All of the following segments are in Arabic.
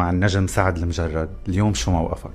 مع النجم سعد المجرد. اليوم شو موقفك؟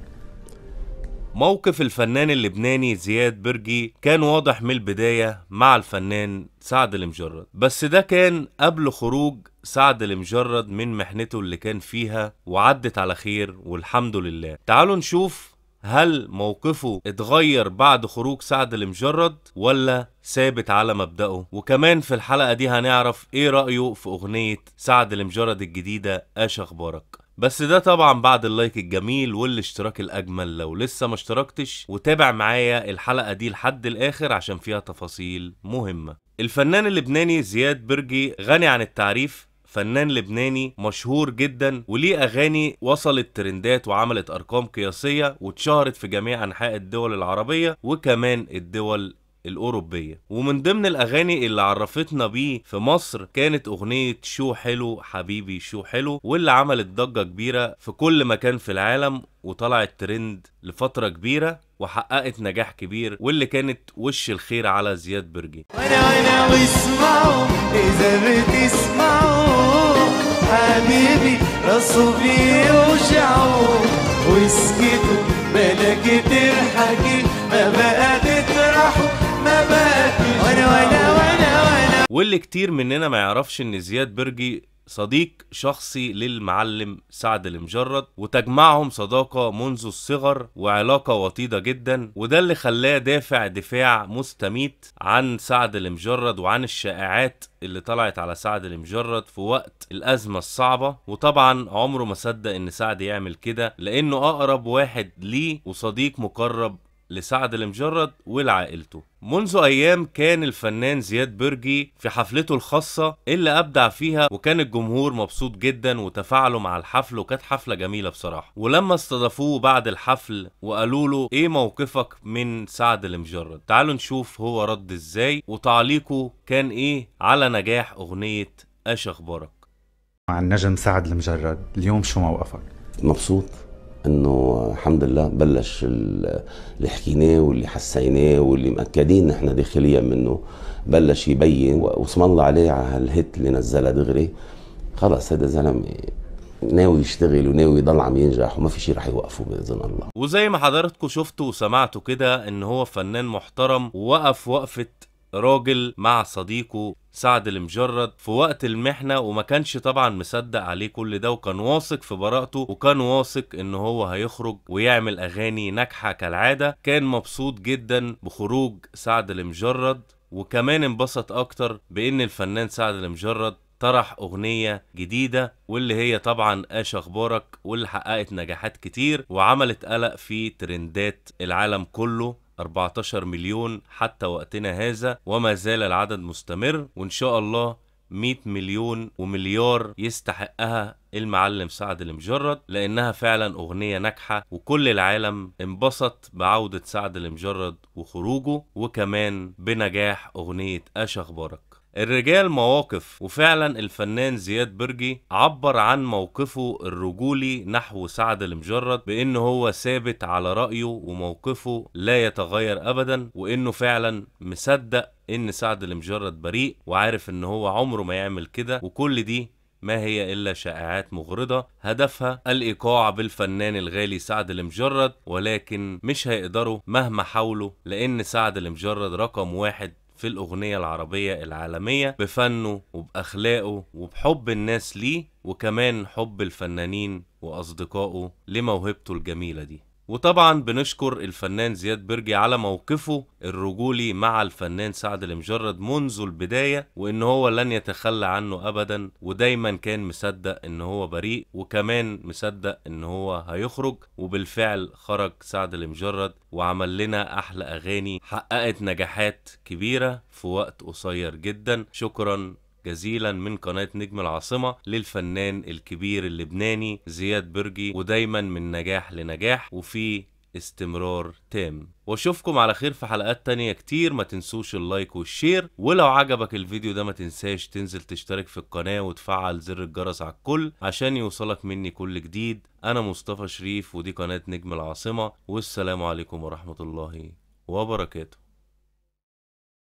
موقف الفنان اللبناني زياد برجي كان واضح من البداية مع الفنان سعد المجرد. بس ده كان قبل خروج سعد المجرد من محنته اللي كان فيها وعدت على خير والحمد لله. تعالوا نشوف هل موقفه اتغير بعد خروج سعد المجرد ولا ثابت على مبدأه. وكمان في الحلقة دي هنعرف إيه رأيه في أغنية سعد المجرد الجديدة اش أخبارك بس ده طبعا بعد ال like الجميل والاشتراك الأجمل. لو لسه ما اشتركتش وتابع معايا الحلقة دي لحد الآخر عشان فيها تفاصيل مهمة. الفنان اللبناني زياد برجي غني عن التعريف. فنان لبناني مشهور جدا وليه أغاني وصلت ترندات وعملت أرقام قياسية واتشهرت في جميع أنحاء الدول العربية وكمان الدول الأوروبية. ومن ضمن الأغاني اللي عرفتنا بيه في مصر كانت أغنية شو حلو حبيبي شو حلو واللي عملت ضجة كبيرة في كل مكان في العالم وطلعت ترند لفترة كبيرة وحققت نجاح كبير واللي كانت وش الخير على زياد برجي. وأنا وأنا واسمعوا إذا بتسمعوا حبيبي راسه بيوجعوا واسكتوا بلاك تضحكي ما بقى واللي كتير مننا ما يعرفش إن زياد برجي صديق شخصي للمعلم سعد المجرد وتجمعهم صداقة منذ الصغر وعلاقة وطيدة جدا وده اللي خلاه دافع دفاع مستميت عن سعد المجرد وعن الشائعات اللي طلعت على سعد المجرد في وقت الأزمة الصعبة. وطبعا عمره ما صدق إن سعد يعمل كده لأنه أقرب واحد ليه وصديق مقرب لسعد المجرد ولعائلته. منذ أيام كان الفنان زياد برجي في حفلته الخاصة اللي أبدع فيها وكان الجمهور مبسوط جدا وتفاعلوا مع الحفل وكانت حفلة جميلة بصراحة. ولما استضافوه بعد الحفل وقالوا له إيه موقفك من سعد المجرد؟ تعالوا نشوف هو رد إزاي وتعليقه كان إيه على نجاح أغنية أش أخبارك. مع النجم سعد المجرد اليوم شو موقفك؟ مبسوط. إنه الحمد لله بلش ال- اللي حكيناه واللي حسيناه واللي مأكدين نحن داخليا منه بلش يبين. واسم الله عليه على هالهيت اللي نزلها دغري. خلص هذا زلمة ناوي يشتغل وناوي يضل عم ينجح وما في شيء رح يوقفه بإذن الله. وزي ما حضراتكم شفتوا وسمعتوا كده إن هو فنان محترم ووقف وقفة راجل مع صديقه سعد المجرد في وقت المحنة وما كانش طبعا مصدق عليه كل ده وكان واثق في براءته وكان واثق إن هو هيخرج ويعمل أغاني ناجحة كالعادة. كان مبسوط جدا بخروج سعد المجرد وكمان انبسط أكتر بإن الفنان سعد المجرد طرح أغنية جديدة واللي هي طبعا آش أخبارك واللي حققت نجاحات كتير وعملت قلق في ترندات العالم كله. 14 مليون حتى وقتنا هذا وما زال العدد مستمر وإن شاء الله 100 مليون ومليار يستحقها المعلم سعد المجرد لأنها فعلا أغنية ناجحة وكل العالم انبسط بعودة سعد المجرد وخروجه وكمان بنجاح أغنية اش أخبارك الرجال مواقف وفعلا الفنان زياد برجي عبر عن موقفه الرجولي نحو سعد المجرد بانه هو ثابت على رأيه وموقفه لا يتغير ابدا وإنه فعلا مصدق إن سعد المجرد بريء وعارف إن هو عمره ما يعمل كده وكل دي ما هي إلا شائعات مغرضة. هدفها الإيقاع بالفنان الغالي سعد المجرد ولكن مش هيقدروا مهما حاولوا لأن سعد المجرد رقم واحد في الأغنية العربية العالمية بفنه وبأخلاقه وبحب الناس ليه وكمان حب الفنانين وأصدقائه لموهبته الجميلة دي. وطبعا بنشكر الفنان زياد برجي على موقفه الرجولي مع الفنان سعد المجرد منذ البداية وإن هو لن يتخلى عنه ابدا ودايما كان مصدق إن هو بريء وكمان مصدق إن هو هيخرج وبالفعل خرج سعد المجرد وعمل لنا أحلى أغاني حققت نجاحات كبيرة في وقت قصير جدا. شكرا جزيلا من قناة نجم العاصمة للفنان الكبير اللبناني زياد برجي ودايما من نجاح لنجاح وفي استمرار تام. وأشوفكم على خير في حلقات تانية كتير. ما تنسوش اللايك والشير. ولو عجبك الفيديو ده ما تنساش تنزل تشترك في القناة وتفعل زر الجرس على الكل عشان يوصلك مني كل جديد. أنا مصطفى شريف ودي قناة نجم العاصمة والسلام عليكم ورحمة الله وبركاته.